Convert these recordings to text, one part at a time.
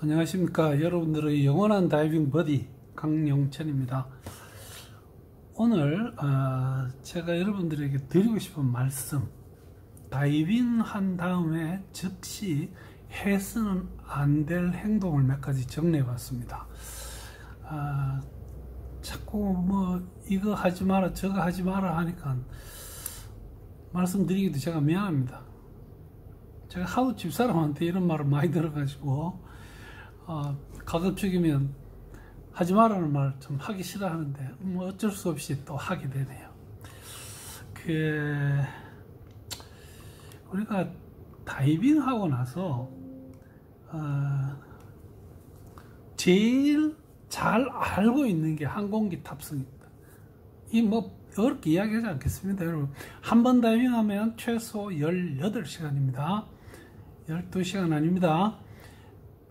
안녕하십니까. 여러분들의 영원한 다이빙 buddy 강영천입니다. 오늘 어, 제가 여러분들에게 드리고 싶은 말씀 다이빙 한 다음에 즉시 해서는 안 될 행동을 몇 가지 정리해 봤습니다. 어, 자꾸 뭐 이거 하지 마라 저거 하지 마라 하니까 말씀드리기도 제가 미안합니다. 제가 하도 집사람한테 이런 말을 많이 들어가지고 어, 가급적이면 하지 말라는 말 좀 하기 싫어하는데 뭐 어쩔 수 없이 또 하게 되네요. 그 우리가 다이빙 하고 나서 어, 제일 잘 알고 있는 게 항공기 탑승입니다. 이 뭐 어렵게 이야기하지 않겠습니다, 여러분. 한 번 다이빙하면 최소 18시간입니다. 12시간 아닙니다.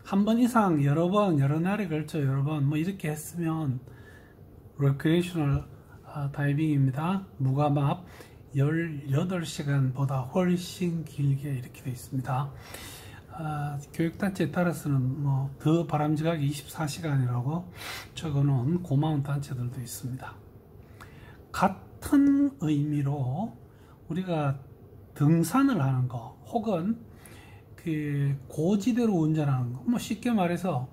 한 번 이상 여러 번 여러 날에 걸쳐 여러 번 뭐 이렇게 했으면 recreational 아, 다이빙입니다. 무감압 18시간보다 훨씬 길게 이렇게 되어 있습니다. 아, 교육단체에 따라서는 뭐 더 바람직하게 24시간이라고 적어놓은 고마운 단체들도 있습니다. 같은 의미로 우리가 등산을 하는 거 혹은 그 고지대로 운전하는 거. 뭐 쉽게 말해서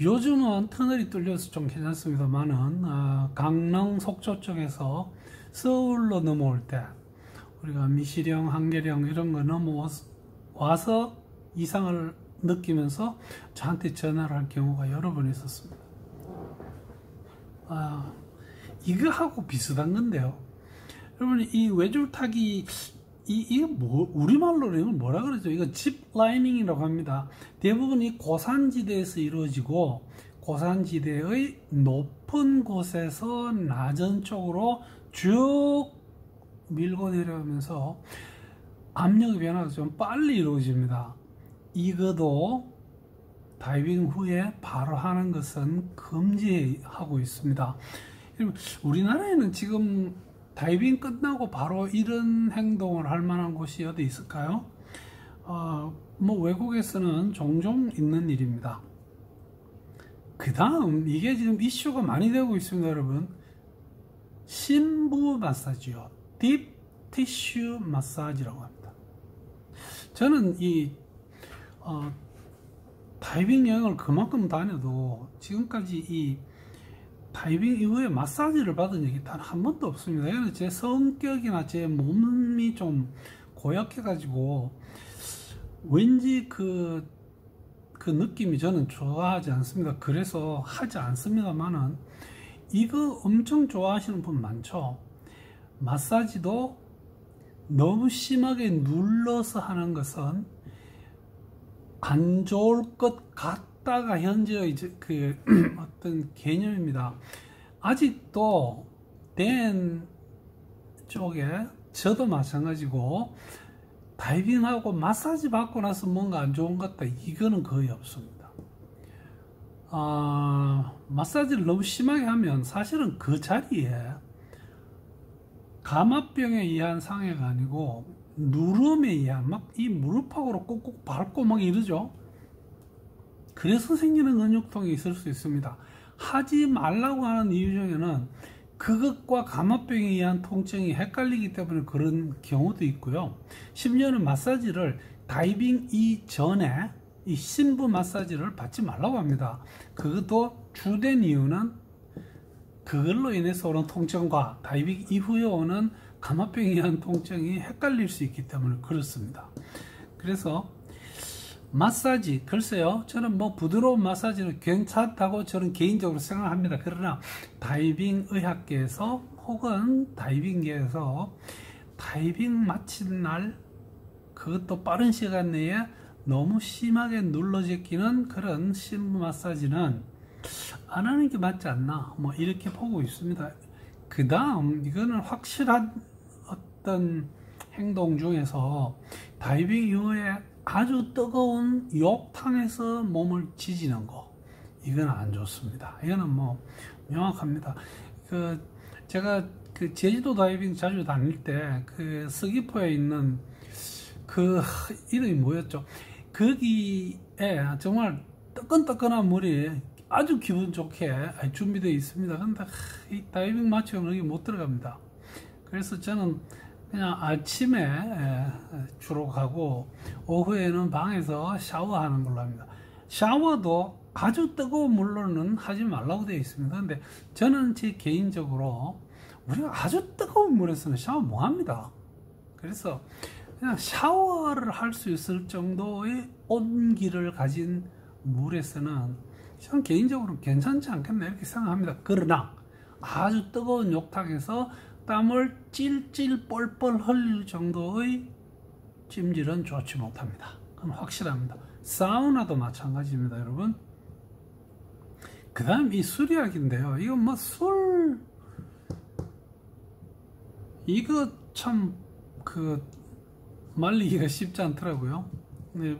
요즘은 터널이 뚫려서 좀 괜찮습니다만은 어, 강릉 속초 쪽에서 서울로 넘어올 때 우리가 미시령, 한계령 이런 거 넘어와서 이상을 느끼면서 저한테 전화를 할 경우가 여러 번 있었습니다. 아, 이거하고 비슷한 건데요. 여러분, 이 외줄 타기 이, 이게 뭐, 우리말로 이건 뭐라 그러죠? 이거 집 라이닝이라고 합니다. 대부분 이 고산지대에서 이루어지고, 고산지대의 높은 곳에서 낮은 쪽으로 쭉 밀고 내려오면서 압력의 변화가 좀 빨리 이루어집니다. 이거도 다이빙 후에 바로 하는 것은 금지하고 있습니다. 우리나라에는 지금 다이빙 끝나고 바로 이런 행동을 할 만한 곳이 어디 있을까요? 어, 뭐 외국에서는 종종 있는 일입니다. 그 다음 이게 지금 이슈가 많이 되고 있습니다, 여러분. 신부 마사지요. 딥 티슈 마사지라고 합니다. 저는 이 어, 다이빙 여행을 그만큼 다녀도 지금까지 이 다이빙 이후에 마사지를 받은 적이 단 한 번도 없습니다. 얘는 제 성격이나 제 몸이 좀 고약해가지고 왠지 그, 그 느낌이 저는 좋아하지 않습니다. 그래서 하지 않습니다만은 이거 엄청 좋아하시는 분 많죠. 마사지도 너무 심하게 눌러서 하는 것은 안 좋을 것 같. 작다가 현재의 그 어떤 개념입니다. 아직도 댄 쪽에 저도 마찬가지고 다이빙하고 마사지 받고 나서 뭔가 안 좋은 것 같다. 이거는 거의 없습니다. 아, 마사지를 너무 심하게 하면 사실은 그 자리에 감압병에 의한 상해가 아니고 누름에 의한 막 이 무릎팍으로 꾹꾹 밟고 막 이러죠. 그래서 생기는 근육통이 있을 수 있습니다. 하지 말라고 하는 이유 중에는 그것과 감압병에 의한 통증이 헷갈리기 때문에 그런 경우도 있고요. 심지어는 마사지를 다이빙 이전에 이 신부 마사지를 받지 말라고 합니다. 그것도 주된 이유는 그걸로 인해서 오는 통증과 다이빙 이후에 오는 감압병에 의한 통증이 헷갈릴 수 있기 때문에 그렇습니다. 그래서 마사지 글쎄요 저는 뭐 부드러운 마사지는 괜찮다고 저는 개인적으로 생각합니다. 그러나 다이빙 의학계에서 혹은 다이빙계에서 다이빙 마친 날 그것도 빠른 시간 내에 너무 심하게 눌러 제끼는 그런 심부 마사지는 안 하는 게 맞지 않나 뭐 이렇게 보고 있습니다. 그 다음 이거는 확실한 어떤 행동 중에서 다이빙 이후에 아주 뜨거운 욕탕에서 몸을 지지는 거 이건 안 좋습니다. 이거는 뭐 명확합니다. 그 제가 그 제주도 다이빙 자주 다닐 때 그 서귀포에 있는 그 이름이 뭐였죠? 거기에 정말 뜨끈뜨끈한 물이 아주 기분 좋게 준비되어 있습니다. 근데 이 다이빙 마취가 여기 못 들어갑니다. 그래서 저는 그냥 아침에 주로 가고 오후에는 방에서 샤워하는 걸로 합니다. 샤워도 아주 뜨거운 물로는 하지 말라고 되어 있습니다. 근데 저는 제 개인적으로 우리가 아주 뜨거운 물에서는 샤워 못 합니다. 그래서 그냥 샤워를 할 수 있을 정도의 온기를 가진 물에서는 저는 개인적으로 괜찮지 않겠나 이렇게 생각합니다. 그러나 아주 뜨거운 욕탕에서 땀을 찔찔 뻘뻘 흘릴 정도의 찜질은 좋지 못합니다. 그건 확실합니다. 사우나도 마찬가지입니다, 여러분. 그 다음 이 술이약인데요. 이거 뭐 술, 이거 참, 그, 말리기가 쉽지 않더라고요. 네,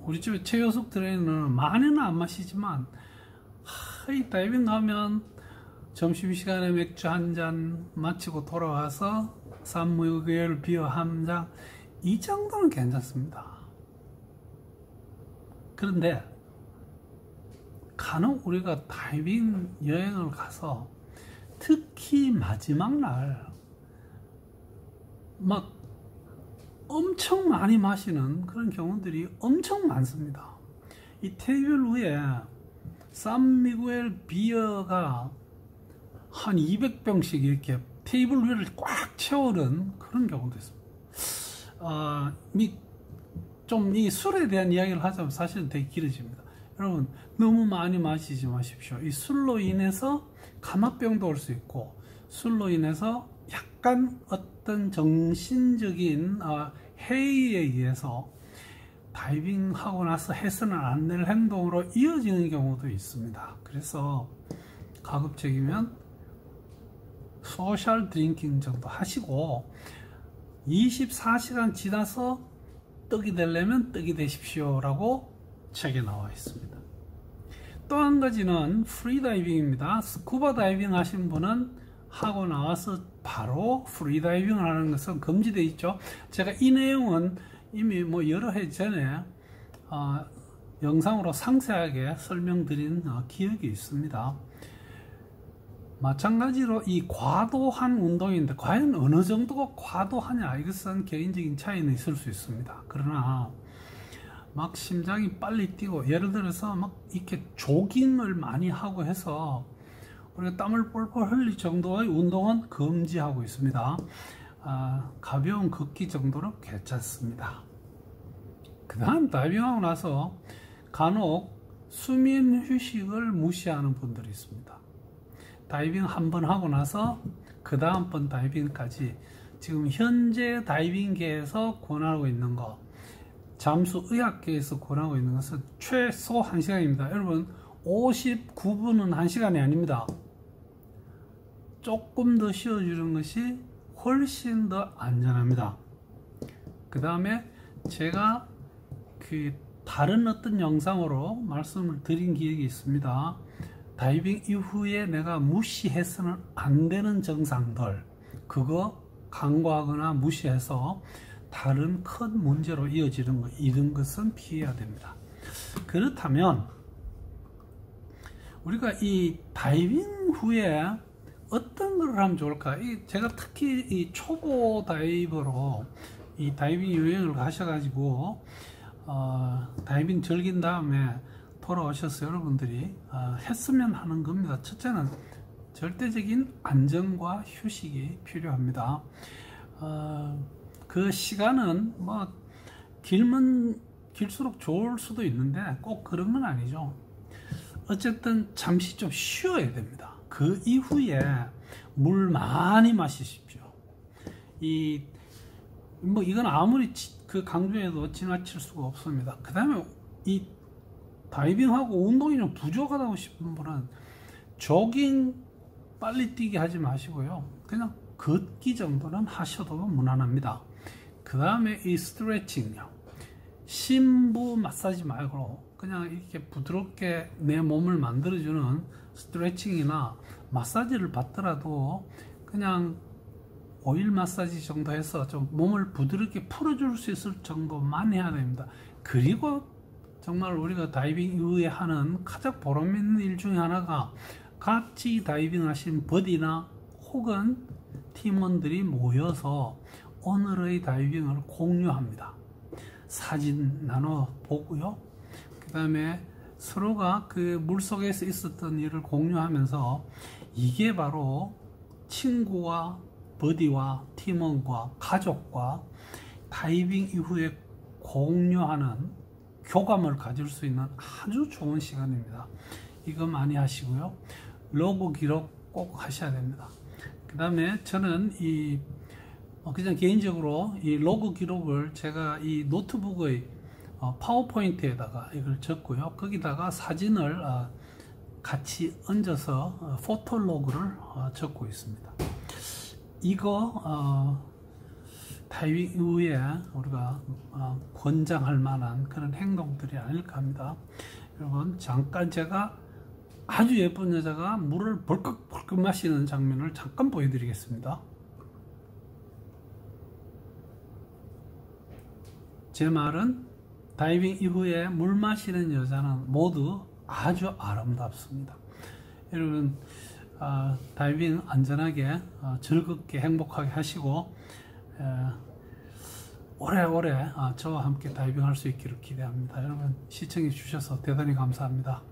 우리 집에 최효숙 트레이너는 많이는 안 마시지만, 하, 이 다이빙 가면 점심시간에 맥주 한 잔 마치고 돌아와서 산무교를 비어 한 잔, 이 정도는 괜찮습니다. 그런데 간혹 우리가 다이빙 여행을 가서 특히 마지막 날 막 엄청 많이 마시는 그런 경우들이 엄청 많습니다. 이 테이블 위에 산미구엘 비어가 한 200병씩 이렇게 테이블 위를 꽉 채우는 그런 경우도 있습니다. 아, 좀 이 술에 대한 이야기를 하자면 사실은 되게 길어집니다. 여러분 너무 많이 마시지 마십시오. 이 술로 인해서 감압병도 올 수 있고 술로 인해서 약간 어떤 정신적인 어, 해이에 의해서 다이빙하고 나서 해서는 안 될 행동으로 이어지는 경우도 있습니다. 그래서 가급적이면 social drinking 정도 하시고 24시간 지나서 떡이 되려면 떡이 되십시오 라고 책에 나와 있습니다. 또 한 가지는 프리다이빙입니다. 스쿠버 다이빙 하신 분은 하고 나와서 바로 프리다이빙을 하는 것은 금지되어 있죠. 제가 이 내용은 이미 뭐 여러 해 전에 어, 영상으로 상세하게 설명드린 어, 기억이 있습니다. 마찬가지로 이 과도한 운동인데 과연 어느 정도가 과도하냐 이것은 개인적인 차이는 있을 수 있습니다. 그러나 막 심장이 빨리 뛰고 예를 들어서 막 이렇게 조깅을 많이 하고 해서 우리가 땀을 뻘뻘 흘릴 정도의 운동은 금지하고 있습니다. 아, 가벼운 걷기 정도는 괜찮습니다. 그 다음 다이빙하고 나서 간혹 수면 휴식을 무시하는 분들이 있습니다. 다이빙 한 번 하고 나서 그 다음번 다이빙까지 지금 현재 다이빙계에서 권하고 있는 거 잠수 의학계에서 권하고 있는 것은 최소 1시간입니다. 여러분 59분은 1시간이 아닙니다. 조금 더 쉬어주는 것이 훨씬 더 안전합니다. 그 다음에 제가 그 다른 어떤 영상으로 말씀을 드린 기억이 있습니다. 다이빙 이후에 내가 무시해서는 안 되는 증상들 그거 간과하거나 무시해서 다른 큰 문제로 이어지는 것 이런 것은 피해야 됩니다. 그렇다면 우리가 이 다이빙 후에 어떤 걸 하면 좋을까? 이 제가 특히 이 초보 다이버로 이 다이빙 여행을 가셔가지고 어, 다이빙 즐긴 다음에 돌아오셔서 여러분들이 어, 했으면 하는 겁니다. 첫째는 절대적인 안정과 휴식이 필요합니다. 어, 그 시간은 뭐 길면 길수록 좋을 수도 있는데 꼭 그런 건 아니죠. 어쨌든 잠시 좀 쉬어야 됩니다. 그 이후에 물 많이 마시십시오. 이, 뭐 이건 아무리 그 강조해도 지나칠 수가 없습니다. 그 다음에 이 다이빙하고 운동이 좀 부족하다고 싶은 분은 조깅 빨리 뛰기 하지 마시고요. 그냥 걷기 정도는 하셔도 무난합니다. 그 다음에 이 스트레칭요. 심부 마사지 말고 그냥 이렇게 부드럽게 내 몸을 만들어주는 스트레칭이나 마사지를 받더라도 그냥 오일 마사지 정도 해서 좀 몸을 부드럽게 풀어줄 수 있을 정도만 해야 됩니다. 그리고 정말 우리가 다이빙 이후에 하는 가장 보람있는 일 중에 하나가 같이 다이빙 하신 버디나 혹은 팀원들이 모여서 오늘의 다이빙을 공유합니다. 사진 나눠 보고요. 그 다음에 서로가 그 물속에서 있었던 일을 공유하면서 이게 바로 친구와 버디와 팀원과 가족과 다이빙 이후에 공유하는 교감을 가질 수 있는 아주 좋은 시간입니다. 이거 많이 하시고요. 로그 기록 꼭 하셔야 됩니다. 그 다음에 저는 이 어, 그냥 개인적으로 이 로그 기록을 제가 이 노트북의 어, 파워포인트에다가 이걸 적고요. 거기다가 사진을 어, 같이 얹어서 photo log를 적고 있습니다. 이거 다이빙 이후에 우리가 권장할 만한 그런 행동들이 아닐까 합니다. 여러분 잠깐 제가 아주 예쁜 여자가 물을 벌컥벌컥 마시는 장면을 잠깐 보여드리겠습니다. 제 말은 다이빙 이후에 물 마시는 여자는 모두 아주 아름답습니다. 여러분 어, 다이빙 안전하게 어, 즐겁게 행복하게 하시고 에, 오래오래 어, 저와 함께 다이빙 할 수 있기를 기대합니다. 여러분 시청해 주셔서 대단히 감사합니다.